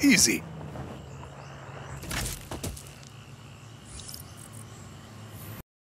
Easy.